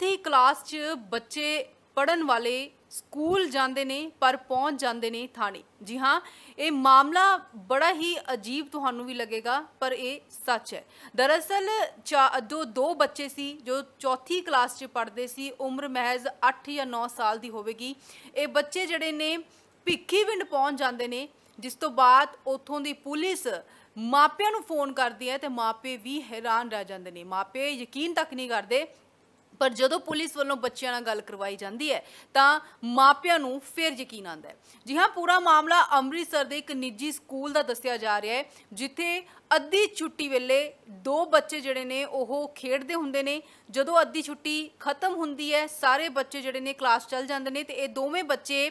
ਉੱਥੇ ਹੀ ਕਲਾਸ 'ਚ ਬੱਚੇ ਪੜਨ ਵਾਲੇ ਸਕੂਲ ਜਾਂਦੇ ਨੇ, ਪਰ ਪਹੁੰਚ ਜਾਂਦੇ ਨੇ ਥਾਣੇ। ਜੀ ਹਾਂ, ਇਹ ਮਾਮਲਾ ਬੜਾ ਹੀ ਅਜੀਬ ਤੁਹਾਨੂੰ ਵੀ ਲੱਗੇਗਾ, ਪਰ ਇਹ ਸੱਚ ਹੈ। ਦਰਅਸਲ ਚਾ- ਜੋ ਦੋ ਬੱਚੇ ਸੀ, ਜੋ ਚੌਥੀ ਕਲਾਸ 'ਚ ਪੜ੍ਹਦੇ ਸੀ, ਉਮਰ ਮਹਿਜ਼ 8 ਜਾਂ 9 ਸਾਲ ਦੀ ਹੋਵੇਗੀ। ਇਹ ਬੱਚੇ ਜਿਹੜੇ ਨੇ ਭਿੱਖੀਵਿੰਡ ਪਹੁੰਚ ਜਾਂਦੇ ਨੇ, ਜਿਸ ਤੋਂ ਬਾਅਦ ਉਥੋਂ ਦੀ ਪੁਲਿਸ ਮਾਪਿਆਂ ਨੂੰ ਫੋਨ ਕਰਦੀ ਹੈ ਤੇ ਮਾਪੇ ਵੀ ਹੈਰਾਨ ਰਹਿ ਜਾਂਦੇ ਨੇ। ਮਾਪੇ ਯਕੀਨ ਤੱਕ ਨਹੀਂ ਕਰਦੇ ਪਰ ਜਦੋਂ ਪੁਲਿਸ ਵੱਲੋਂ ਬੱਚਿਆਂ ਨਾਲ ਗੱਲ ਕਰਵਾਈ ਜਾਂਦੀ ਹੈ, ਤਾਂ ਮਾਪਿਆਂ ਨੂੰ ਫਿਰ ਯਕੀਨ ਆਉਂਦਾ ਹੈ। ਜੀ ਹਾਂ, ਪੂਰਾ ਮਾਮਲਾ ਅੰਮ੍ਰਿਤਸਰ ਦੇ ਇੱਕ ਨਿੱਜੀ ਸਕੂਲ ਦਾ ਦੱਸਿਆ ਜਾ ਰਿਹਾ ਹੈ, ਜਿੱਥੇ ਅੱਧੀ ਛੁੱਟੀ ਵੇਲੇ ਦੋ ਬੱਚੇ ਜਿਹੜੇ ਨੇ ਉਹ ਖੇਡਦੇ ਹੁੰਦੇ ਨੇ। ਜਦੋਂ ਅੱਧੀ ਛੁੱਟੀ ਖਤਮ ਹੁੰਦੀ ਹੈ, ਸਾਰੇ ਬੱਚੇ ਜਿਹੜੇ ਨੇ ਕਲਾਸ ਚੱਲ ਜਾਂਦੇ ਨੇ ਤੇ ਇਹ ਦੋਵੇਂ ਬੱਚੇ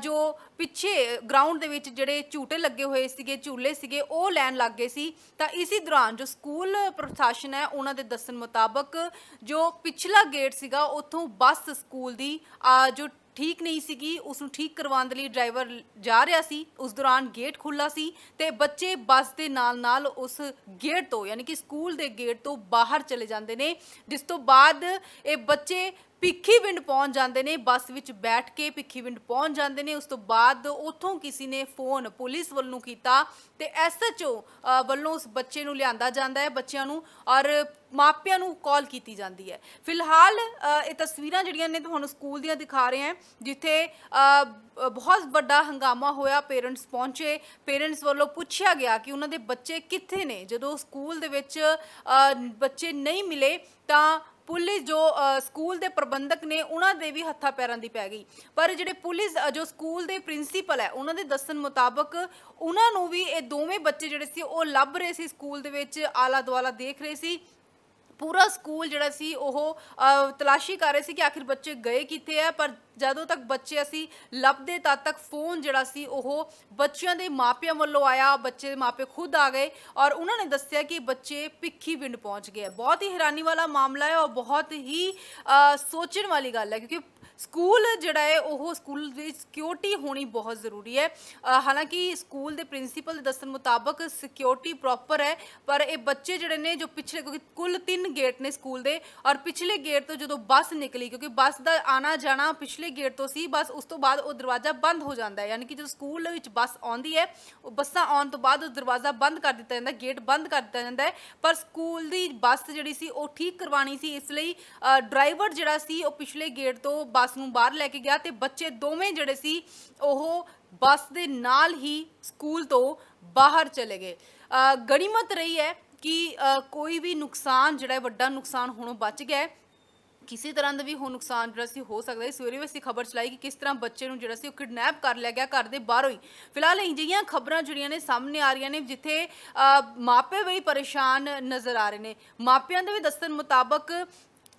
ਜੋ ਪਿੱਛੇ ਗਰਾਊਂਡ ਦੇ ਵਿੱਚ ਜਿਹੜੇ ਝੂਟੇ ਲੱਗੇ ਹੋਏ ਸੀਗੇ, ਝੂਲੇ ਸੀਗੇ, ਉਹ ਲੈਣ ਲੱਗ ਗਏ ਸੀ। ਤਾਂ ਇਸੇ ਦੌਰਾਨ ਜੋ ਸਕੂਲ ਪ੍ਰਸ਼ਾਸਨ ਹੈ, ਉਹਨਾਂ ਦੇ ਦੱਸਣ ਮੁਤਾਬਕ ਜੋ ਪਿਛਲਾ ਗੇਟ ਸੀਗਾ, ਉੱਥੋਂ ਬੱਸ ਸਕੂਲ ਦੀ ਜੋ ਠੀਕ ਨਹੀਂ ਸੀਗੀ ਉਸ ਨੂੰ ਠੀਕ ਕਰਵਾਉਣ ਦੇ ਲਈ ਡਰਾਈਵਰ ਜਾ ਰਿਹਾ ਸੀ, ਉਸ ਦੌਰਾਨ ਗੇਟ ਖੁੱਲਾ ਸੀ ਤੇ ਬੱਚੇ ਬੱਸ ਦੇ ਨਾਲ ਨਾਲ ਉਸ ਗੇਟ ਤੋਂ, ਯਾਨੀ ਕਿ ਸਕੂਲ ਦੇ ਗੇਟ ਤੋਂ ਬਾਹਰ ਚਲੇ ਜਾਂਦੇ ਨੇ, ਜਿਸ ਤੋਂ ਬਾਅਦ ਇਹ ਬੱਚੇ ਭਿੱਖੀਵਿੰਡ ਪਹੁੰਚ ਜਾਂਦੇ ਨੇ, ਬੱਸ ਵਿੱਚ ਬੈਠ ਕੇ ਭਿੱਖੀਵਿੰਡ ਪਹੁੰਚ ਜਾਂਦੇ ਨੇ। ਉਸ ਤੋਂ ਬਾਅਦ ਉੱਥੋਂ ਕਿਸੇ ਨੇ ਫੋਨ ਪੁਲਿਸ ਵੱਲੋਂ ਕੀਤਾ ਤੇ ਐਸਐਚਓ ਵੱਲੋਂ ਉਸ ਬੱਚੇ ਨੂੰ ਲਿਆਂਦਾ ਜਾਂਦਾ ਹੈ, ਬੱਚਿਆਂ ਨੂੰ ਔਰ ਮਾਪਿਆਂ ਨੂੰ ਕਾਲ ਕੀਤੀ ਜਾਂਦੀ ਹੈ। ਫਿਲਹਾਲ ਇਹ ਤਸਵੀਰਾਂ ਜਿਹੜੀਆਂ ਨੇ ਤੁਹਾਨੂੰ ਸਕੂਲ ਦੀਆਂ ਦਿਖਾ ਰਹੇ ਹਾਂ, ਜਿੱਥੇ ਬਹੁਤ ਵੱਡਾ ਹੰਗਾਮਾ ਹੋਇਆ, ਪੇਰੈਂਟਸ ਪਹੁੰਚੇ। ਪੇਰੈਂਟਸ ਵੱਲੋਂ ਪੁੱਛਿਆ ਗਿਆ ਕਿ ਉਹਨਾਂ ਦੇ ਬੱਚੇ ਕਿੱਥੇ ਨੇ? ਜਦੋਂ ਸਕੂਲ ਦੇ ਵਿੱਚ ਬੱਚੇ ਨਹੀਂ ਮਿਲੇ ਤਾਂ ਪੁਲਿਸ ਜੋ ਅ, ਸਕੂਲ ਦੇ ਪ੍ਰਬੰਧਕ ਨੇ ਉਹਨਾਂ ਦੇ ਵੀ ਹੱਥਾਂ ਪੈਰਾਂ ਦੀ ਪੈ ਗਈ। ਪਰ ਜਿਹੜੇ ਪੁਲਿਸ ਜੋ ਸਕੂਲ ਦੇ ਪ੍ਰਿੰਸੀਪਲ ਹੈ ਉਹਨਾਂ ਦੇ ਦੱਸਣ ਮੁਤਾਬਕ ਉਹਨਾਂ ਨੂੰ ਵੀ ਇਹ ਦੋਵੇਂ ਬੱਚੇ ਜਿਹੜੇ ਸੀ ਉਹ ਲੱਭ ਰਹੇ ਸੀ ਸਕੂਲ ਦੇ ਵਿੱਚ ਆਲਾ ਦੁਆਲਾ ਦੇਖ ਰਹੇ ਸੀ। ਪੂਰਾ ਸਕੂਲ ਜਿਹੜਾ ਸੀ, ਉਹ ਤਲਾਸ਼ੀ ਕਰ ਰਹੇ ਸੀ ਕਿ ਆਖਿਰ ਬੱਚੇ ਗਏ ਕਿੱਥੇ ਆ, ਪਰ ਜਦੋਂ ਤੱਕ ਬੱਚੇ ਅਸੀਂ ਲੱਭਦੇ ਤਦ ਤੱਕ ਫੋਨ ਜਿਹੜਾ ਸੀ, ਉਹ ਬੱਚਿਆਂ ਦੇ ਮਾਪਿਆਂ ਵੱਲੋਂ ਆਇਆ, ਬੱਚੇ ਦੇ ਮਾਪੇ ਖੁਦ ਆ ਗਏ ਔਰ ਉਹਨਾਂ ਨੇ ਦੱਸਿਆ ਕਿ ਬੱਚੇ ਭਿੱਖੀਵਿੰਡ ਪਹੁੰਚ ਗਏ ਆ। ਬਹੁਤ ਹੀ ਹੈਰਾਨੀ ਵਾਲਾ ਮਾਮਲਾ ਹੈ ਔਰ ਬਹੁਤ ਹੀ ਸੋਚਣ ਵਾਲੀ ਗੱਲ ਹੈ, ਕਿਉਂਕਿ ਸਕੂਲ ਜਿਹੜਾ ਹੈ, ਉਹ ਸਕੂਲ ਦੀ ਸਿਕਿਉਰਿਟੀ ਹੋਣੀ ਬਹੁਤ ਜ਼ਰੂਰੀ ਹੈ। ਹਾਲਾਂਕਿ ਸਕੂਲ ਦੇ ਪ੍ਰਿੰਸੀਪਲ ਦੇ ਦੱਸਣ ਮੁਤਾਬਕ ਸਿਕਿਉਰਿਟੀ ਪ੍ਰੋਪਰ ਹੈ, ਪਰ ਇਹ ਬੱਚੇ ਜਿਹੜੇ ਨੇ, ਜੋ ਪਿਛਲੇ ਕਿਉਂਕਿ ਕੁੱਲ ਤਿੰਨ ਗੇਟ ਨੇ ਸਕੂਲ ਦੇ, ਔਰ ਪਿਛਲੇ ਗੇਟ ਤੋਂ ਜਦੋਂ ਬੱਸ ਨਿਕਲੀ, ਕਿਉਂਕਿ ਬੱਸ ਦਾ ਆਣਾ ਜਾਣਾ ਪਿਛਲੇ ਗੇਟ ਤੋਂ ਸੀ, ਬਸ ਉਸ ਤੋਂ ਬਾਅਦ ਉਹ ਦਰਵਾਜ਼ਾ ਬੰਦ ਹੋ ਜਾਂਦਾ ਹੈ। ਯਾਨੀ ਕਿ ਜਦੋਂ ਸਕੂਲ ਵਿੱਚ ਬੱਸ ਆਉਂਦੀ ਹੈ, ਉਹ ਬੱਸਾਂ ਆਉਣ ਤੋਂ ਬਾਅਦ ਉਹ ਦਰਵਾਜ਼ਾ ਬੰਦ ਕਰ ਦਿੱਤਾ ਜਾਂਦਾ ਗੇਟ ਬੰਦ ਕਰ ਦਿੱਤਾ ਜਾਂਦਾ ਹੈ। ਪਰ ਸਕੂਲ ਦੀ ਬੱਸ ਜਿਹੜੀ ਸੀ, ਉਹ ਠੀਕ ਕਰਵਾਣੀ ਸੀ, ਇਸ ਲਈ ਡਰਾਈਵਰ ਜਿਹੜਾ ਸੀ, ਉਹ ਪਿਛਲੇ ਗੇਟ ਤੋਂ ਬੱਸ ਨੂੰ ਬਾਹਰ ਲੈ ਕੇ ਗਿਆ ਤੇ ਬੱਚੇ ਦੋਵੇਂ ਜਿਹੜੇ ਸੀ ਉਹ ਬੱਸ ਦੇ ਨਾਲ ਹੀ ਸਕੂਲ ਤੋਂ ਬਾਹਰ ਚਲੇ ਗਏ। ਅ, ਗਣੀਮਤ ਰਹੀ ਹੈ ਕਿ ਕੋਈ ਵੀ ਨੁਕਸਾਨ ਜਿਹੜਾ ਵੱਡਾ ਨੁਕਸਾਨ ਹੋਣੋਂ ਬਚ ਗਿਆ ਕਿਸੇ ਤਰ੍ਹਾਂ ਦਾ ਵੀ ਹੋ ਨੁਕਸਾਨ ਜਿਹੜਾ ਸੀ ਹੋ ਸਕਦਾ ਹੈ। ਸਵੇਰੇ ਵੀ ਅਸੀਂ ਖਬਰ ਚਲਾਈ ਕਿ ਕਿਸ ਤਰ੍ਹਾਂ ਬੱਚੇ ਨੂੰ ਜਿਹੜਾ ਸੀ ਉਹ ਕਿਡਨੈਪ ਕਰ ਲਿਆ ਗਿਆ ਘਰ ਦੇ ਬਾਹਰੋਂ ਹੀ। ਫਿਲਹਾਲ ਅਜਿਹੀਆਂ ਖਬਰਾਂ ਜਿਹੜੀਆਂ ਨੇ ਸਾਹਮਣੇ ਆ ਰਹੀਆਂ ਨੇ ਜਿੱਥੇ ਮਾਪੇ ਵੀ ਪਰੇਸ਼ਾਨ ਨਜ਼ਰ ਆ ਰਹੇ ਨੇ। ਮਾਪਿਆਂ ਦੇ ਵੀ ਦੱਸਣ ਮੁਤਾਬਕ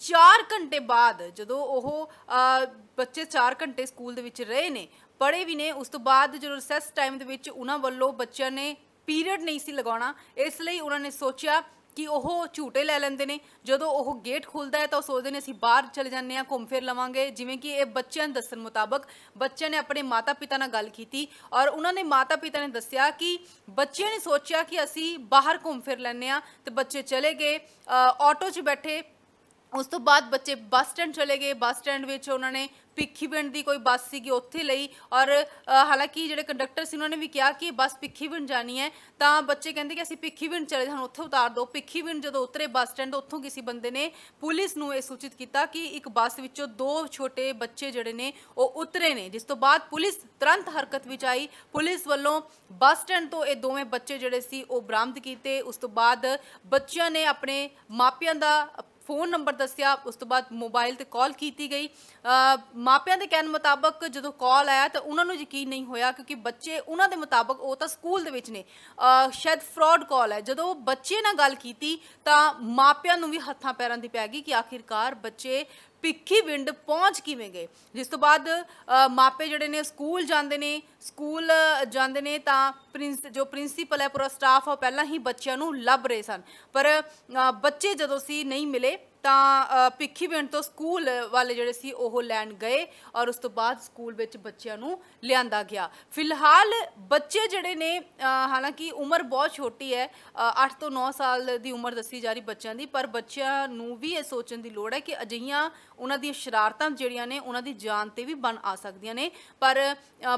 4 ਘੰਟੇ ਬਾਅਦ ਜਦੋਂ ਉਹ ਬੱਚੇ 4 ਘੰਟੇ ਸਕੂਲ ਦੇ ਵਿੱਚ ਰਹੇ ਨੇ, ਪੜ੍ਹੇ ਵੀ ਨੇ, ਉਸ ਤੋਂ ਬਾਅਦ ਜਦੋਂ ਰਿਸੈਸ ਟਾਈਮ ਦੇ ਵਿੱਚ ਉਹਨਾਂ ਵੱਲੋਂ ਬੱਚਿਆਂ ਨੇ ਪੀਰੀਅਡ ਨਹੀਂ ਸੀ ਲਗਾਉਣਾ, ਇਸ ਲਈ ਉਹਨਾਂ ਨੇ ਸੋਚਿਆ ਕਿ ਉਹ ਝੂਟੇ ਲੈ ਲੈਂਦੇ ਨੇ। ਜਦੋਂ ਉਹ ਗੇਟ ਖੁੱਲਦਾ ਹੈ ਤਾਂ ਉਹ ਸੋਚਦੇ ਨੇ, ਅਸੀਂ ਬਾਹਰ ਚਲੇ ਜਾਂਦੇ ਹਾਂ, ਘੁੰਮ ਫਿਰ ਲਵਾਂਗੇ। ਜਿਵੇਂ ਕਿ ਇਹ ਬੱਚਿਆਂ ਦੇ ਦੱਸਣ ਮੁਤਾਬਕ ਬੱਚਿਆਂ ਨੇ ਆਪਣੇ ਮਾਤਾ-ਪਿਤਾ ਨਾਲ ਗੱਲ ਕੀਤੀ ਔਰ ਉਹਨਾਂ ਨੇ ਮਾਤਾ-ਪਿਤਾ ਨੇ ਦੱਸਿਆ ਕਿ ਬੱਚਿਆਂ ਨੇ ਸੋਚਿਆ ਕਿ ਅਸੀਂ ਬਾਹਰ ਘੁੰਮ ਫਿਰ ਲੈਂਦੇ ਹਾਂ ਤੇ ਬੱਚੇ ਚਲੇ ਗਏ ਆਟੋ 'ਚ ਬੈਠੇ ਉਸ ਤੋਂ ਬਾਅਦ ਬੱਚੇ ਬੱਸ ਸਟੈਂਡ ਚਲੇ ਗਏ। ਬੱਸ ਸਟੈਂਡ ਵਿੱਚ ਉਹਨਾਂ ਨੇ ਭਿੱਖੀਵਿੰਡ ਦੀ ਕੋਈ ਬੱਸ ਸੀਗੀ ਉੱਥੇ ਲਈ। ਔਰ ਹਾਲਾਂਕਿ ਜਿਹੜੇ ਕੰਡਕਟਰ ਸੀ, ਉਹਨਾਂ ਨੇ ਵੀ ਕਿਹਾ ਕਿ ਬੱਸ ਭਿੱਖੀਵਿੰਡ ਜਾਣੀ ਹੈ। ਤਾਂ ਬੱਚੇ ਕਹਿੰਦੇ ਕਿ ਅਸੀਂ ਭਿੱਖੀਵਿੰਡ ਚਲੇ ਜਾਣ ਉੱਥੇ ਉਤਾਰ ਦਿਓ। ਭਿੱਖੀਵਿੰਡ ਜਦੋਂ ਉਤਰੇ ਬੱਸ ਸਟੈਂਡ, ਉੱਥੋਂ ਕਿਸੇ ਬੰਦੇ ਨੇ ਪੁਲਿਸ ਨੂੰ ਇਹ ਸੂਚਿਤ ਕੀਤਾ ਕਿ ਇੱਕ ਬੱਸ ਵਿੱਚੋਂ ਦੋ ਛੋਟੇ ਬੱਚੇ ਜਿਹੜੇ ਨੇ, ਉਹ ਉਤਰੇ ਨੇ। ਜਿਸ ਤੋਂ ਬਾਅਦ ਪੁਲਿਸ ਤੁਰੰਤ ਹਰਕਤ ਵਿੱਚ ਆਈ। ਪੁਲਿਸ ਵੱਲੋਂ ਬੱਸ ਸਟੈਂਡ ਤੋਂ ਇਹ ਦੋਵੇਂ ਬੱਚੇ ਜਿਹੜੇ ਸੀ, ਉਹ ਬਰਾਮਦ ਕੀਤੇ। ਉਸ ਤੋਂ ਬਾਅਦ ਬੱਚਿਆਂ ਨੇ ਆਪਣੇ ਮਾਪਿਆਂ ਦਾ ਫੋਨ ਨੰਬਰ ਦੱਸਿਆ, ਉਸ ਤੋਂ ਬਾਅਦ ਮੋਬਾਈਲ ਤੇ ਕਾਲ ਕੀਤੀ ਗਈ। ਮਾਪਿਆਂ ਦੇ ਕਹਿਣ ਮੁਤਾਬਕ ਜਦੋਂ ਕਾਲ ਆਇਆ ਤਾਂ ਉਹਨਾਂ ਨੂੰ ਯਕੀਨ ਨਹੀਂ ਹੋਇਆ ਕਿਉਂਕਿ ਬੱਚੇ ਉਹਨਾਂ ਦੇ ਮੁਤਾਬਕ ਉਹ ਤਾਂ ਸਕੂਲ ਦੇ ਵਿੱਚ ਨੇ। ਸ਼ਾਇਦ ਫਰਾਡ ਕਾਲ ਹੈ। ਜਦੋਂ ਬੱਚੇ ਨਾਲ ਗੱਲ ਕੀਤੀ ਤਾਂ ਮਾਪਿਆਂ ਨੂੰ ਵੀ ਹੱਥਾਂ ਪੈਰਾਂ ਦੀ ਪੈ ਗਈ ਕਿ ਆਖਿਰਕਾਰ ਬੱਚੇ ਭਿੱਖੀ ਵਿੰਡ ਪਹੁੰਚ ਕਿਵੇਂ ਗਏ? ਜਿਸ ਤੋਂ ਬਾਅਦ ਮਾਪੇ ਜਿਹੜੇ ਨੇ, ਸਕੂਲ ਜਾਂਦੇ ਨੇ, ਸਕੂਲ ਜਾਂਦੇ ਨੇ ਤਾਂ ਪ੍ਰਿੰਸ, ਜੋ ਪ੍ਰਿੰਸੀਪਲ ਹੈ, ਪੂਰਾ ਸਟਾਫ ਉਹ ਪਹਿਲਾਂ ਹੀ ਬੱਚਿਆਂ ਨੂੰ ਲੱਭ ਰਹੇ ਸਨ। ਪਰ ਬੱਚੇ ਜਦੋਂ ਸੀ, ਨਹੀਂ ਮਿਲੇ ਤਾਂ ਅ, ਭਿੱਖੀਵਿੰਡ ਤੋਂ ਸਕੂਲ ਵਾਲੇ ਜਿਹੜੇ ਸੀ ਉਹ ਲੈਣ ਗਏ ਔਰ ਉਸ ਤੋਂ ਬਾਅਦ ਸਕੂਲ ਵਿੱਚ ਬੱਚਿਆਂ ਨੂੰ ਲਿਆਂਦਾ ਗਿਆ। ਫਿਲਹਾਲ ਬੱਚੇ ਜਿਹੜੇ ਨੇ ਹਾਲਾਂਕਿ ਉਮਰ ਬਹੁਤ ਛੋਟੀ ਹੈ 8 ਤੋਂ 9 ਸਾਲ ਦੀ ਉਮਰ ਦੱਸੀ ਜਾ ਰਹੀ ਬੱਚਿਆਂ ਦੀ ਪਰ ਬੱਚਿਆਂ ਨੂੰ ਵੀ ਇਹ ਸੋਚਣ ਦੀ ਲੋੜ ਹੈ ਕਿ ਅਜਿਹੀਆਂ ਉਹਨਾਂ ਦੀਆਂ ਸ਼ਰਾਰਤਾਂ ਜਿਹੜੀਆਂ ਨੇ ਉਹਨਾਂ ਦੀ ਜਾਨ ਤੇ ਵੀ ਬਣ ਆ ਸਕਦੀਆਂ ਨੇ। ਪਰ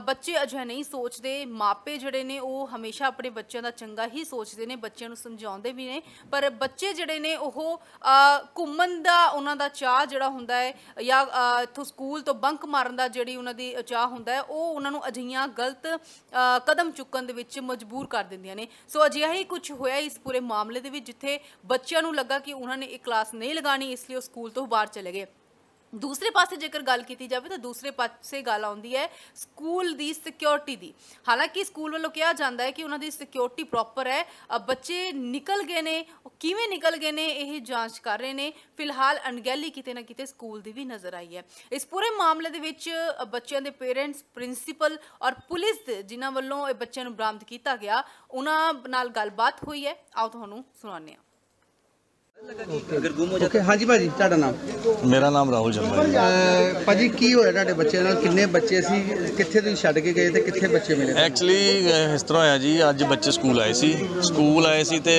ਬੱਚੇ ਅਜਿਹਾ ਨਹੀਂ ਸੋਚਦੇ। ਮਾਪੇ ਜਿਹੜੇ ਨੇ ਉਹ ਹਮੇਸ਼ਾ ਆਪਣੇ ਬੱਚਿਆਂ ਦਾ ਚੰਗਾ ਹੀ ਸੋਚਦੇ ਨੇ ਬੱਚਿਆਂ ਨੂੰ ਸਮਝਾਉਂਦੇ ਵੀ ਨੇ। ਪਰ ਬੱਚੇ ਜਿਹੜੇ ਨੇ ਉਹ ਘੁੰਮ ਘੁੰਮਣ ਦਾ ਉਹਨਾਂ ਦਾ ਚਾਹ ਜਿਹੜਾ ਹੁੰਦਾ ਹੈ ਜਾਂ ਅ, ਇੱਥੋਂ ਸਕੂਲ ਤੋਂ ਬੰਕ ਮਾਰਨ ਦਾ ਜਿਹੜੀ ਉਹਨਾਂ ਦੀ ਚਾਹ ਹੁੰਦਾ ਹੈ ਉਹ ਉਹਨਾਂ ਨੂੰ ਅਜਿਹੀਆਂ ਗਲਤ ਕਦਮ ਚੁੱਕਣ ਦੇ ਵਿੱਚ ਮਜਬੂਰ ਕਰ ਦਿੰਦੀਆਂ ਨੇ। ਸੋ ਅਜਿਹਾ ਹੀ ਕੁਝ ਹੋਇਆ ਇਸ ਪੂਰੇ ਮਾਮਲੇ ਦੇ ਵਿੱਚ ਜਿੱਥੇ ਬੱਚਿਆਂ ਨੂੰ ਲੱਗਾ ਕਿ ਉਹਨਾਂ ਨੇ ਇਹ ਕਲਾਸ ਨਹੀਂ ਲਗਾਣੀ ਇਸ ਲਈ ਉਹ ਸਕੂਲ ਤੋਂ ਬਾਹਰ ਚਲੇ ਗਏ। ਦੂਸਰੇ ਪਾਸੇ ਜੇਕਰ ਗੱਲ ਕੀਤੀ ਜਾਵੇ ਤਾਂ ਦੂਸਰੇ ਪਾਸੇ ਗੱਲ ਆਉਂਦੀ ਹੈ ਸਕੂਲ ਦੀ ਸਿਕਿਉਰਿਟੀ ਦੀ। ਹਾਲਾਂਕਿ ਸਕੂਲ ਵੱਲੋਂ ਕਿਹਾ ਜਾਂਦਾ ਹੈ ਕਿ ਉਹਨਾਂ ਦੀ ਸਿਕਿਉਰਿਟੀ ਪ੍ਰੋਪਰ ਹੈ। ਬੱਚੇ ਨਿਕਲ ਗਏ ਨੇ। ਉਹ ਕਿਵੇਂ ਨਿਕਲ ਗਏ ਨੇ ਇਹ ਜਾਂਚ ਕਰ ਰਹੇ ਨੇ। ਫਿਲਹਾਲ ਅਣਗਹਿਲੀ ਕਿਤੇ ਨਾ ਕਿਤੇ ਸਕੂਲ ਦੀ ਵੀ ਨਜ਼ਰ ਆਈ ਹੈ। ਇਸ ਪੂਰੇ ਮਾਮਲੇ ਦੇ ਵਿੱਚ ਬੱਚਿਆਂ ਦੇ ਪੇਰੈਂਟਸ ਪ੍ਰਿੰਸੀਪਲ ਔਰ ਪੁਲਿਸ ਦੇ ਜਿਨ੍ਹਾਂ ਵੱਲੋਂ ਇਹ ਬੱਚਿਆਂ ਨੂੰ ਬਰਾਮਦ ਕੀਤਾ ਗਿਆ, ਉਹਨਾਂ ਨਾਲ ਗੱਲਬਾਤ ਹੋਈ ਹੈ। ਆਓ ਤੁਹਾਨੂੰ ਸੁਣਾਉਂਦੇ ਹਾਂ। ਓਕੇ ਹਾਂਜੀ ਭਾਜੀ ਤੁਹਾਡਾ ਨਾਮ? ਮੇਰਾ ਨਾਮ ਰਾਹੁਲ ਜੰਮਾ ਹੈ ਅਹ ਭਾਜੀ ਕੀ ਹੋਇਆ ਤੁਹਾਡੇ ਬੱਚੇ ਨਾਲ? ਕਿੰਨੇ ਬੱਚੇ ਸੀ? ਕਿੱਥੇ ਤੁਸੀਂ ਛੱਡ ਕੇ ਗਏ ਤੇ ਕਿੱਥੇ ਬੱਚੇ ਮਿਲੇ? ਐਕਚੁਅਲੀ ਇਸ ਤਰ੍ਹਾਂ ਹੋਇਆ ਜੀ ਅੱਜ ਬੱਚੇ ਸਕੂਲ ਆਏ ਸੀ। ਸਕੂਲ ਆਏ ਸੀ ਤੇ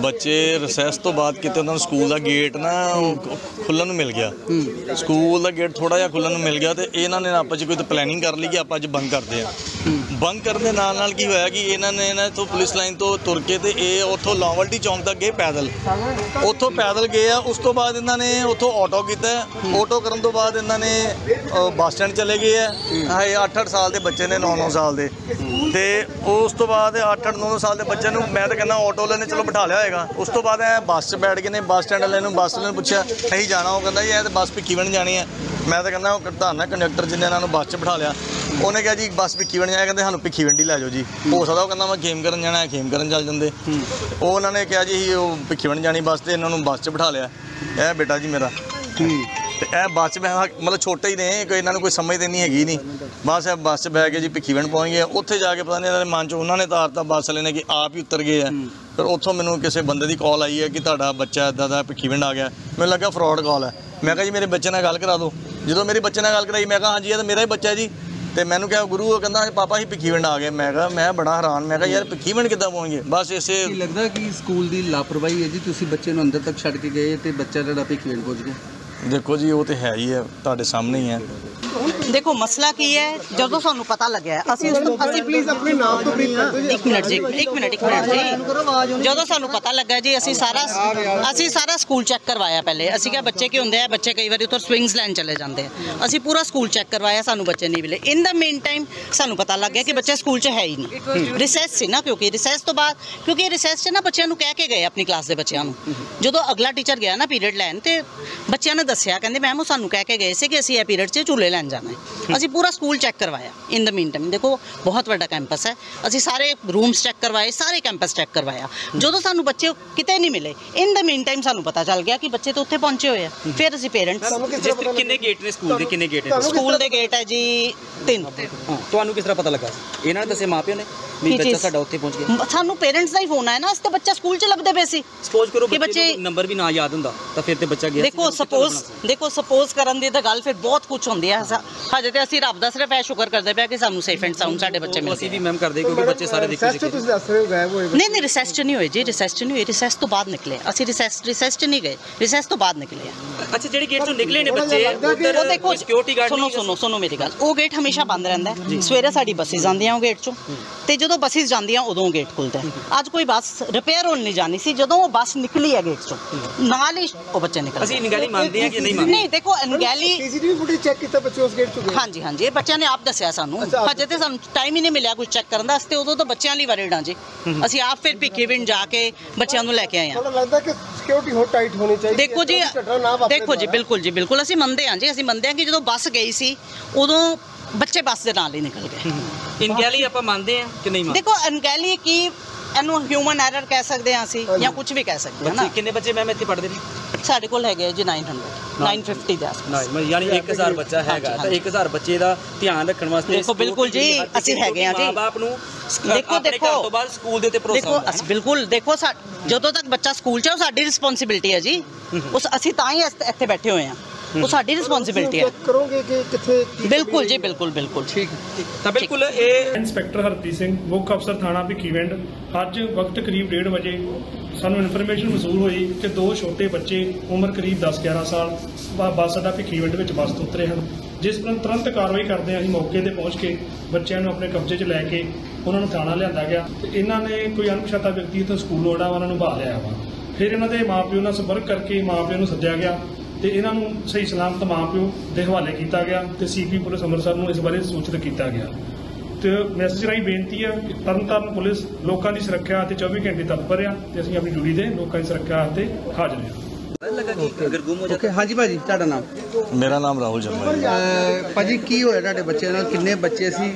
ਬੱਚੇ ਰਿਸੈਸ ਤੋਂ ਬਾਅਦ ਕਿਤੇ ਉਹਨਾਂ ਨੂੰ ਸਕੂਲ ਦਾ ਗੇਟ ਨਾ ਖੁੱਲਣ ਨੂੰ ਮਿਲ ਗਿਆ। ਸਕੂਲ ਦਾ ਗੇਟ ਥੋੜਾ ਜਿਹਾ ਖੁੱਲਣ ਨੂੰ ਮਿਲ ਗਿਆ ਤੇ ਇਹਨਾਂ ਨੇ ਆਪਸ ਚ ਕੋਈ ਤਾਂ ਪਲੈਨਿੰਗ ਕਰ ਲਈ ਕਿ ਆਪਾਂ ਅੱਜ ਬੰਕ ਕਰਦੇ ਆ ਬੰਦ ਕਰਨ ਦੇ ਨਾਲ ਨਾਲ ਕੀ ਹੋਇਆ ਕਿ ਇਹਨਾਂ ਨੇ ਇਹਨਾਂ ਤੋਂ ਪੁਲਿਸ ਲਾਈਨ ਤੋਂ ਤੁਰ ਕੇ ਤੇ ਇਹ ਉੱਥੋਂ ਲਾਵਲਟੀ ਚੌਂਕ ਤੱਕ ਗਏ ਪੈਦਲ। ਉੱਥੋਂ ਪੈਦਲ ਗਏ ਆ, ਉਸ ਤੋਂ ਬਾਅਦ ਇਹਨਾਂ ਨੇ ਉੱਥੋਂ ਆਟੋ ਕੀਤਾ। ਆਟੋ ਕਰਨ ਤੋਂ ਬਾਅਦ ਇਹਨਾਂ ਨੇ ਬੱਸ ਸਟੈਂਡ ਚਲੇ ਗਏ ਆ। ਹਾਏ 8-8 ਸਾਲ ਦੇ ਬੱਚੇ ਨੇ 9-9 ਸਾਲ ਦੇ। ਤੇ ਉਸ ਤੋਂ ਬਾਅਦ 8-8 9 ਸਾਲ ਦੇ ਬੱਚੇ ਨੂੰ ਮੈਂ ਤਾਂ ਕਹਿੰਦਾ ਆਟੋ ਵਾਲੇ ਨੇ ਚਲੋ ਬਿਠਾ ਲਿਆ ਹੋਏਗਾ। ਉਸ ਤੋਂ ਬਾਅਦ ਇਹ ਬੱਸ 'ਚ ਬੈਠ ਗਏ ਨੇ, ਬੱਸ ਸਟੈਂਡ ਵਾਲੇ ਨੂੰ, ਬੱਸ ਵਾਲੇ ਨੂੰ ਪੁੱਛਿਆ ਅਸੀਂ ਜਾਣਾ। ਉਹ ਕਹਿੰਦਾ ਜੀ, ਇਹ ਤਾਂ ਬੱਸ ਭਿੱਖੀਵਿੰਡ ਜਾਣੀ ਹੈ ਮੈਂ ਤਾਂ ਕਹਿੰਦਾ ਉਹ ਧੰਨਾ ਕੰਡਕਟਰ ਜਿਹਨੇ ਇਹਨਾਂ ਨੂੰ ਬੱਸ 'ਚ ਬਿਠਾ ਲਿਆ ਉਹਨੇ ਕਿਹਾ ਜੀ ਬੱਸ ਭਿੱਖੀਵਿੰਡ ਜਾਇਆ ਕਹਿੰਦੇ ਸਾਨੂੰ ਭਿੱਖੀਵਿੰਡ ਹੀ ਲੈ ਜਾਓ ਜੀ। ਹੋ ਸਕਦਾ ਉਹ ਕਹਿੰਦਾ ਮੈਂ ਗੇਮ ਕਰਨ ਜਾਣਾ ਹੈ ਗੇਮ ਕਰਨ ਚੱਲ ਜਾਂਦੇ। ਉਹ ਉਹਨਾਂ ਨੇ ਕਿਹਾ ਜੀ ਉਹ ਭਿੱਖੀਵਿੰਡ ਜਾਣੀ ਬੱਸ ਤੇ ਇਹਨਾਂ ਨੂੰ ਬੱਸ 'ਚ ਬਿਠਾ ਲਿਆ। ਇਹ ਬੇਟਾ ਜੀ ਮੇਰਾ। ਤੇ ਇਹ ਬੱਸ 'ਚ ਮੈਂ ਮਤਲਬ ਛੋਟੇ ਹੀ ਨੇ ਕੋਈ ਇਹਨਾਂ ਨੂੰ ਕੋਈ ਸਮਝ ਤੇ ਨਹੀਂ ਹੈਗੀ ਨਹੀਂ ਬਸ ਇਹ ਬੱਸ 'ਚ ਬਹਿ ਕੇ ਜੀ ਭਿੱਖੀਵਿੰਡ ਪਹੁੰਚ ਗਏ ਉੱਥੇ ਜਾ ਕੇ ਪਤਾ ਨਹੀਂ ਇਹਨਾਂ ਦੇ ਮਨ 'ਚ ਉਹਨਾਂ ਨੇ ਤਾਰਤਾ ਬੱਸ ਵਾਲੇ ਨੇ ਕਿ ਆਪ ਹੀ ਉਤਰ ਗਏ ਆ। ਫਿਰ ਉੱਥੋਂ ਮੈਨੂੰ ਕਿਸੇ ਬੰਦੇ ਦੀ ਕਾਲ ਆਈ ਹੈ ਕਿ ਤੁਹਾਡਾ ਬੱਚਾ ਇਦਾਂ ਦਾ ਭਿੱਖੀਵਿੰਡ ਆ ਗਿਆ। ਮੈਨੂੰ ਲੱਗਾ ਫਰਾਡ ਕਾਲ ਹੈ। ਮੈਂ ਕਿਹਾ ਜੀ ਮੇਰੇ ਬੱਚੇ ਨਾਲ ਗੱਲ ਕਰਾ ਦਿਓ। ਜਦੋਂ ਮੇਰੇ ਬੱਚੇ ਨਾਲ ਗੱਲ ਕਰਾਈ, ਮੈਂ ਕਿਹਾ, ਹਾਂਜੀ, ਇਹ ਤਾਂ ਮੇਰਾ ਹੀ ਬੱਚਾ ਹੈ ਜੀ। ਤੇ ਮੈਨੂੰ ਕਿਹਾ, ਗੁਰੂ, ਉਹ ਕਹਿੰਦਾ, ਪਾਪਾ ਹੀ ਭਿੱਖੀਵਿੰਡ ਆ ਗਏ। ਮੈਂ ਕਿਹਾ, ਮੈਂ ਬੜਾ ਹੈਰਾਨ। ਮੈਂ ਕਿਹਾ, ਯਾਰ ਭਿੱਖੀਵਿੰਡ ਕਿੱਦਾਂ ਪਹੁੰਚ ਗਏ ਬਸ ਇਸੇ ਲੱਗਦਾ ਕਿ ਸਕੂਲ ਦੀ ਲਾਪਰਵਾਹੀ ਹੈ ਜੀ? ਤੁਸੀਂ ਬੱਚੇ ਨੂੰ ਅੰਦਰ ਤੱਕ ਛੱਡ ਕੇ ਗਏ ਤੇ ਬੱਚਾ ਜਿਹੜਾ ਭਿੱਖੀਵਿੰਡ ਪਹੁੰਚ ਗਿਆ। ਦੇਖੋ ਜੀ ਉਹ ਤੇ ਹੈ ਹੀ ਹੈ ਤੁਹਾਡੇ ਸਾਹਮਣੇ ਹੀ ਹੈ। ਦੇਖੋ ਮਸਲਾ ਕੀ ਹੈ? ਜਦੋਂ ਸਾਨੂੰ ਪਤਾ ਲੱਗਿਆ ਅਸੀਂ ਉਸ ਤੋਂ ਅਸੀਂ ਪਲੀਜ਼ ਆਪਣੇ ਨਾਮ ਤੋਂ ਬਰੀਫ ਕਰ ਦਿਓ ਇੱਕ ਮਿੰਟ ਜੀ ਇੱਕ ਮਿੰਟ ਇੱਕ ਮਿੰਟ ਜੀ। ਜਦੋਂ ਸਾਨੂੰ ਪਤਾ ਲੱਗਾ ਜੀ ਅਸੀਂ ਸਾਰਾ ਅਸੀਂ ਸਾਰਾ ਸਕੂਲ ਚੈੱਕ ਕਰਵਾਇਆ ਪਹਿਲੇ। ਅਸੀਂ ਕਿਹਾ ਬੱਚੇ ਕੀ ਹੁੰਦੇ ਆ? ਬੱਚੇ ਕਈ ਵਾਰੀ ਉੱਥੋਂ ਸਵਿੰਗਸ ਲੈਣ ਚਲੇ ਜਾਂਦੇ ਆ। ਅਸੀਂ ਪੂਰਾ ਸਕੂਲ ਚੈੱਕ ਕਰਵਾਇਆ ਸਾਨੂੰ ਬੱਚੇ ਨਹੀਂ ਮਿਲੇ। ਇਨ ਦਾ ਮੇਨ ਟਾਈਮ ਸਾਨੂੰ ਪਤਾ ਲੱਗ ਗਿਆ ਕਿ ਬੱਚੇ ਸਕੂਲ 'ਚ ਹੈ ਹੀ ਨਹੀਂ। ਰਿਸੈਸ ਸੀ ਨਾ ਕਿਉਂਕਿ ਰਿਸੈਸ ਤੋਂ ਬਾਅਦ ਕਿਉਂਕਿ ਰਿਸੈਸ 'ਚ ਨਾ ਬੱਚਿਆਂ ਨੂੰ ਕਹਿ ਕੇ ਗਏ ਆਪਣੀ ਕਲਾਸ ਦੇ ਬੱਚਿਆਂ ਨੂੰ। ਜਦੋਂ ਅਗਲਾ ਟੀਚਰ ਗਿਆ ਨਾ ਪੀਰੀਅਡ ਲੈਣ ਤੇ ਬੱਚਿਆਂ ਨੇ ਦੱਸਿਆ ਕਹਿੰਦੇ ਮੈਮ ਉਹ ਸਾਨੂੰ ਕਹਿ ਕੇ ਗਏ ਸੀ ਕਿ ਅਸੀਂ ਇਹ ਪੀਰੀਅਡ 'ਚ ਝੂਲੇ ਲੈਣ ਜਾਣਾ ਹੈ। ਅਸੀਂ ਪੂਰਾ ਸਕੂਲ ਚੈੱਕ ਕਰਵਾਇਆ ਇਨ ਦਾ ਮੀਨ ਟਾਈਮ ਦੇਖੋ ਬਹੁਤ ਵੱਡਾ ਕੈਂਪਸ ਹੈ। ਅਸੀਂ ਸਾਰੇ ਰੂਮਸ ਚੈੱਕ ਕਰਵਾਏ ਸਾਰੇ ਕੈਂਪਸ ਚੈੱਕ ਕਰਵਾਇਆ। ਜਦੋਂ ਸਾਨੂੰ ਬੱਚੇ ਕਿਤੇ ਨਹੀਂ ਮਿਲੇ ਇਨ ਦਾ ਮੀਨ ਟਾਈਮ ਸਾਨੂੰ ਪਤਾ ਚੱਲ ਗਿਆ ਕਿ ਬੱਚੇ ਤਾਂ ਉੱਥੇ ਪਹੁੰਚੇ ਹੋਏ ਆ। ਫਿਰ ਅਸੀਂ ਪੇਰੈਂਟਸ ਕਿੰਨੇ ਗੇਟ ਨੇ ਸਕੂਲ ਦੇ ਕਿੰਨੇ ਗੇਟ ਨੇ? ਸਕੂਲ ਦੇ ਗੇਟ ਹੈ ਜੀ ਤਿੰਨ। ਤੁਹਾਨੂੰ ਕਿਸ ਤਰ੍ਹਾਂ ਪਤਾ ਲੱਗਾ? ਇਹਨਾਂ ਨੇ ਦੱਸੇ ਮਾਪਿਆਂ ਨੇ ਵੀ ਕੀ ਬੱਚਾ? ਸਾਡਾ ਉੱਥੇ ਪਹੁੰਚ ਗਿਆ। ਸਾਨੂੰ ਪੇਰੈਂਟਸ ਦਾ ਹੀ ਫੋਨ ਆਇਆ ਨਾ ਅਸੀਂ ਤਾਂ ਬੱਚਾ ਸਕੂਲ 'ਚ ਲੱਭਦੇ ਪਏ ਸੀ। ਸਪੋਜ਼ ਕਰੋ ਕਿ ਬੱਚੇ ਬੱਚੇ- ਨੂੰ ਨੰਬਰ ਵੀ ਨਾ ਯਾਦ ਹੁੰਦਾ ਤਾਂ ਫਿਰ ਤੇ ਬੱਚਾ ਗਿਆ ਦੇਖੋ ਸਪੋਜ਼ ਦੇਖੋ ਸਪੋਜ਼ ਕਰਨ ਦੀ ਤਾਂ ਗੱਲ ਫਿਰ ਬਹੁਤ ਕੁਝ ਹੁੰਦੀ ਹੈ ਸ- ਹਜੇ ਤੇ ਅਸੀਂ ਰੱਬ ਦਾ ਸਿਰਫ ਇਹ ਸ਼ੁਕਰ ਕਰਦੇ ਪਿਆ ਕਿ ਸਾਨੂੰ ਸੇਫ ਐਂਡ ਸਾਊਂਡ ਸਾਡੇ ਬੱਚੇ ਮਿਲ ਅਸੀਂ ਗਏ ਵੀ ਮੈਮ ਕਰਦੇ ਕਿਉਂਕਿ ਬੱਚੇ ਸਾਰੇ ਦੇਖੋ ਸੈਸਟ ਤੁਸੀਂ ਦੱਸ ਰਹੇ ਹੋ ਗਾਇਬ ਹੋਏ ਨਹੀਂ ਨਹੀਂ ਰਿਸੈਸ 'ਚ ਨਹੀਂ ਹੋਏ ਜੀ ਰਿਸੈਸ 'ਚ ਨਹੀਂ ਹੋਏ। ਰਿਸੈਸ ਤੋਂ ਬਾਅਦ ਨਿਕਲੇ ਅਸੀਂ ਰਿਸੈਸ ਰਿਸੈਸ 'ਚ ਨਹੀਂ ਗਏ। ਰਿਸੈਸ ਤੋਂ ਬਾਅਦ ਨਿਕਲੇ ਆ। ਅੱਛਾ ਜਿਹੜੇ ਗੇਟ ਤੋਂ ਨਿਕਲੇ ਨੇ ਬੱਚੇ ਉਧਰ ਉਹ ਦੇਖੋ ਸਿਕਿਉਰਿਟੀ ਗਾਰਡ ਸੁਣੋ ਸੁਣੋ ਸੁਣੋ ਮੇਰੀ ਗੱਲ। ਉਹ ਗੇਟ ਹਮੇਸ਼ਾ ਬੰਦ ਰਹਿੰਦਾ ਹੈ। ਸਵੇਰੇ ਸਾਡੀ ਬੱਸਿਸ ਆਉਂਦੀਆਂ ਉਹ ਗੇਟ ਚੋਂ। ਤੇ ਜਦੋਂ ਬੱਸਿਸ ਜਾਂਦੀਆਂ ਉਦੋਂ ਗੇਟ ਖੁੱਲਦਾ। ਅੱਜ ਕੋਈ ਬੱਸ ਰਿਪੇਅਰ ਹੋਣ ਨਹੀਂ ਜਾਣੀ ਸੀ। ਜਦੋਂ ਉਹ ਬੱਸ ਨਿਕਲੀ ਹੈ ਗੇਟ ਚੋਂ ਨਾਲ ਹੀ ਉਹ ਬੱਚੇ ਨਿਕਲ ਅਸੀਂ ਨਿਗਾਲੀ ਮੰਨਦੇ ਹਾਂ ਕਿ ਨਹੀਂ ਮੰਨਦੇ? ਨਹੀਂ ਦੇਖੋ ਅਨਗੈਲੀ ਸੀਸੀਟੀਵੀ ਫੁਟੇਜ ਚੈੱਕ ਕੀਤਾ ਬੱਚੇ ਉਸ ਗੇਟ ਚੋਂ ਗਏ? ਹਾਂਜੀ ਹਾਂਜੀ ਇਹ ਬੱਚਿਆਂ ਨੇ ਆਪ ਦੱਸਿਆ ਸਾਨੂੰ। ਅੱਛਾ। ਹਜੇ ਤੇ ਸਾਨੂੰ ਟਾਈਮ ਹੀ ਨਹੀਂ ਮਿਲਿਆ ਕੁਝ ਚੈੱਕ ਕਰਨ ਦਾ। ਅਸੀਂ ਤੇ ਉਦੋਂ ਤਾਂ ਬੱਚਿਆਂ ਲਈ ਵਰੇਡ ਜੀ। ਅਸੀਂ ਆਪ ਫਿਰ ਭਿੱਖੀਵਿੰਡ ਜਾ ਕੇ ਬੱਚਿਆਂ ਨੂੰ ਲੈ ਕੇ ਆਏ ਹਾਂ। ਤੁਹਾਨੂੰ ਲੱਗਦਾ ਕਿ ਸਿਕਿਉਰਿਟੀ ਹੋਰ ਟਾਈਟ ਹੋਣੀ ਚਾਹੀਦੀ ਦੇਖੋ ਜੀ ਹੈ ਤਾਂ ਘਟਨਾ ਨਾ ਵਾਪਰੇ ਦੇਖੋ ਜੀ ਦੁਬਾਰਾ। ਬਿਲਕੁਲ ਜੀ ਬਿਲਕੁਲ। ਅਸੀਂ ਮੰਨਦੇ ਹਾਂ ਜੀ ਅਸੀਂ ਮੰਨਦੇ ਹਾਂ ਕਿ ਜਦੋਂ ਬੱਸ ਗਈ ਸੀ ਉਦੋਂ ਬੱਚੇ ਬੱਸ ਦੇ ਨਾਲ ਹੀ ਨਿਕਲ ਗਏ। ਇਨਗੈਲੀ ਆਪਾਂ ਮੰਨਦੇ ਹਾਂ ਕਿ ਨਹੀਂ ਮੰਨਦੇ? ਦੇਖੋ ਅਨਗੈਲੀ ਕੀ ਇਹਨੂੰ ਹਿਊਮਨ ਐਰਰ ਕਹਿ ਸਕਦੇ ਹਾਂ ਅਸੀਂ ਜਾਂ ਕੁਝ ਵੀ ਕਹਿ ਸਕਦੇ ਹਾਂ ਬੱਚੇ ਨਾ। ਕਿੰਨੇ ਬੱਚੇ ਮੈਮ ਇੱਥੇ ਪੜ੍ਹਦੇ ਨੇ? ਸਾਡੇ ਕੋਲ ਹੈਗੇ ਆ ਜੀ 900 950 ਦੇ ਆਸ-ਪਾਸ। ਨਹੀਂ ਯਾਨੀ 1000 ਬੱਚਾ ਹੈਗਾ ਤਾਂ 1000 ਬੱਚੇ ਦਾ ਧਿਆਨ ਰੱਖਣ ਵਾਸਤੇ ਦੇਖੋ, ਬਿਲਕੁਲ ਜੀ, ਅਸੀਂ ਹੈਗੇ ਆ ਜੀ। ਮਾਪੇ ਨੂੰ ਦੇਖੋ, ਦੇਖੋ। ਤੋਂ ਬਾਅਦ ਸਕੂਲ ਦੇ ਉੱਤੇ ਭਰੋਸਾ ਦੇਖੋ ਅਸੀਂ ਬਿਲਕੁਲ ਦੇਖੋ ਜਦੋਂ ਤੱਕ ਬੱਚਾ ਸਕੂਲ 'ਚ ਹੈ ਉਹ ਸਾਡੀ ਰਿਸਪੌਂਸਿਬਿਲਟੀ ਹੈ ਜੀ। ਉਸ ਅਸੀਂ ਤਾਂ ਹੀ ਇੱਥੇ ਬੈਠੇ ਹੋਏ ਹਾਂ ਉਹ ਸਾਡੀ ਰਿਸਪੌਂਸਿਬਿਲਟੀ ਹੈ। ਚੈੱਕ ਕਰੋਗੇ ਕਿ ਕਿੱਥੇ ਬਿਲਕੁਲ ਜੀ ਬਿਲਕੁਲ ਬਿਲਕੁਲ। ਠੀਕ ਤਾਂ ਬਿਲਕੁਲ ਇਹ ਇੰਸਪੈਕਟਰ ਹਰਪ੍ਰੀਤ ਸਿੰਘ ਮੁੱਖ ਅਫਸਰ ਥਾਣਾ ਭਿੱਖੀਵਿੰਡ ਅੱਜ ਵਕਤ ਕਰੀਬ 1:30 ਵਜੇ ਸਾਨੂੰ ਇਨਫੋਰਮੇਸ਼ਨ ਮਸੂਲ ਹੋਈ ਕਿ ਦੋ ਛੋਟੇ ਬੱਚੇ ਉਮਰ ਕਰੀਬ 10-11 ਸਾਲ ਬੱਸ ਅੱਡਾ ਭਿੱਖੀਵਿੰਡ ਵਿੱਚ ਬੱਸ ਤੋਂ ਉਤਰੇ ਹਨ। ਜਿਸ ਪਰ ਤੁਰੰਤ ਕਾਰਵਾਈ ਕਰਦੇ ਅਸੀਂ ਮੌਕੇ ਤੇ ਪਹੁੰਚ ਕੇ ਬੱਚਿਆਂ ਨੂੰ ਆਪਣੇ ਕਬਜ਼ੇ 'ਚ ਲੈ ਕੇ ਉਹਨਾਂ ਨੂੰ ਥਾਣਾ ਲਿਆਂਦਾ ਗਿਆ ਤੇ ਇਹਨਾਂ ਨੇ ਕੋਈ ਅਣਪਛਾਤਾ ਵਿਅਕਤੀ ਇੱਥੋਂ ਸਕੂਲੋਂ ਜਿਹੜਾ ਉਹਨਾਂ ਨੂੰ ਬਾਹ ਲਿਆ ਵਾ। ਫਿਰ ਇਹਨਾਂ ਦੇ ਮਾਪਿਓ ਨਾਲ ਸੰਪਰਕ ਕਰਕੇ ਮਾਪਿਓ ਨੂੰ ਸੱਦਿਆ ਗਿਆ। ਤੇ ਇਹਨਾਂ ਨੂੰ ਸਹੀ ਸਲਾਮਤ ਮਾਪਿਓ ਦੇ ਹਵਾਲੇ ਕੀਤਾ ਗਿਆ ਤੇ ਸੀਪੀ ਪੁਲਿਸ ਅੰਮ੍ਰਿਤਸਰ ਨੂੰ ਇਸ ਬਾਰੇ ਸੂਚਿਤ ਕੀਤਾ ਗਿਆ। ਤੇ ਮੈਸੇਜ ਰਾਹੀਂ ਬੇਨਤੀ ਹੈ ਕਿ ਤਰਨਤਾਰਨ ਪੁਲਿਸ ਲੋਕਾਂ ਦੀ ਸੁਰੱਖਿਆ ਅਤੇ 24 ਘੰਟੇ ਤਤਪਰ ਆ ਤੇ ਅਸੀਂ ਆਪਣੀ ਡਿਊਟੀ ਦੇ ਲੋਕਾਂ ਦੀ ਸੁਰੱਖਿਆ ਤੇ ਹਾਜ਼ਰ ਹਾਂ। ਓਕੇ ਹਾਂਜੀ ਭਾਜੀ ਤੁਹਾਡਾ ਨਾਮ? ਮੇਰਾ ਨਾਮ ਰਾਹੁਲ ਜੰਮਾ ਭਾਜੀ ਕੀ ਹੋਇਆ ਤੁਹਾਡੇ ਬੱਚੇ ਨਾਲ? ਕਿੰਨੇ ਬੱਚੇ ਸੀ?